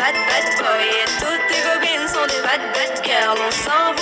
bad bad boys. Toutes tes copines sont des bad bad girls. On s'en